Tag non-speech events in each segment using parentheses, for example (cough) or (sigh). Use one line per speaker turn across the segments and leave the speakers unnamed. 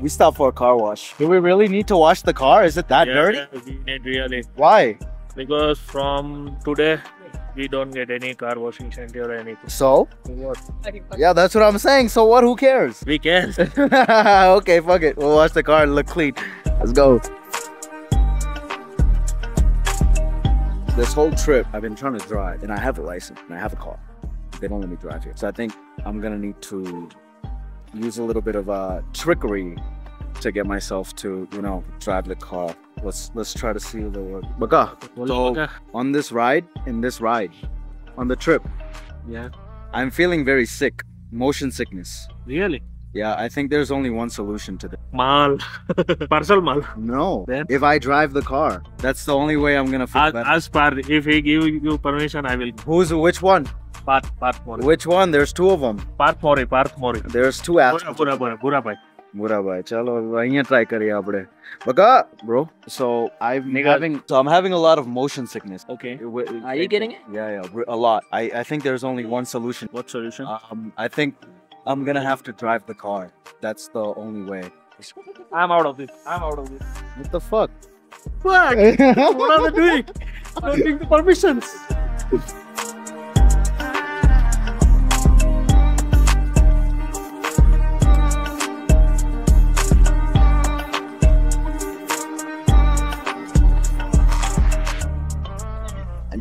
We stopped for a car wash. Do we really need to wash the car? Is it that dirty?
yeah, we need really
Why?
because from today we don't get any car washing center or anything.
So?
What?
Yeah, that's what I'm saying. So what? Who cares?
We can. (laughs)
okay, fuck it. We'll wash the car and look clean. Let's go. This whole trip, I've been trying to drive, and I have a license, and I have a car. They don't let me drive here, so I think I'm gonna need to use a little bit of uh, trickery to get myself to, you know, drive the car. Let's let's try to see the work. Baka, so on this ride, in this ride, on the trip,
yeah.
I'm feeling very sick, motion sickness.
Really?
Yeah, I think there's only one solution to this.
Mal. (laughs) Parcel mal.
No.
Then?
If I drive the car, that's the only way I'm gonna feel
As,
better.
as per, if he give you permission, I will
Who's which one?
park park more.
Which one? There's two of them.
Park more, park more.
There's two apps.
Pura pura pura pura bhai.
Bura bhai, chalo અહીંયા try કરીએ આપણે. Baka, bro. So I'm
Nigga.
having so I'm having a lot of motion sickness.
Okay.
Are you getting it? Yeah, yeah, a lot. I I think there's only one solution.
What solution?
Um, I think I'm gonna have to drive the car. That's the only way.
I'm out of this. I'm out of this.
What the fuck?
Fuck! (laughs) what are they doing? Don't give the permissions.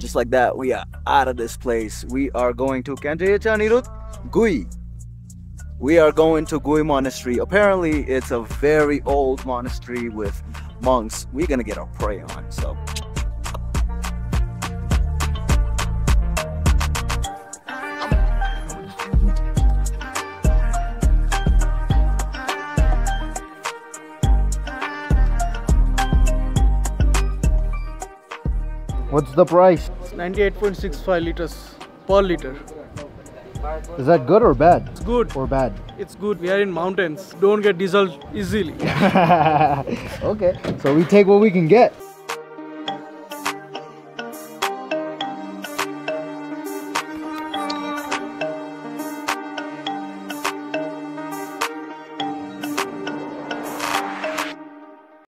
Just like that, we are out of this place. We are going to Kanjayachanirut Gue. We are going to Gue Monastery. Apparently, it's a very old monastery with monks. We're gonna get our prey on. So, what's the price?
98.65 liters per liter.
Is that good or bad?
It's good.
Or bad?
It's good. We are in mountains. Don't get diesel easily. (laughs)
okay. So we take what we can get.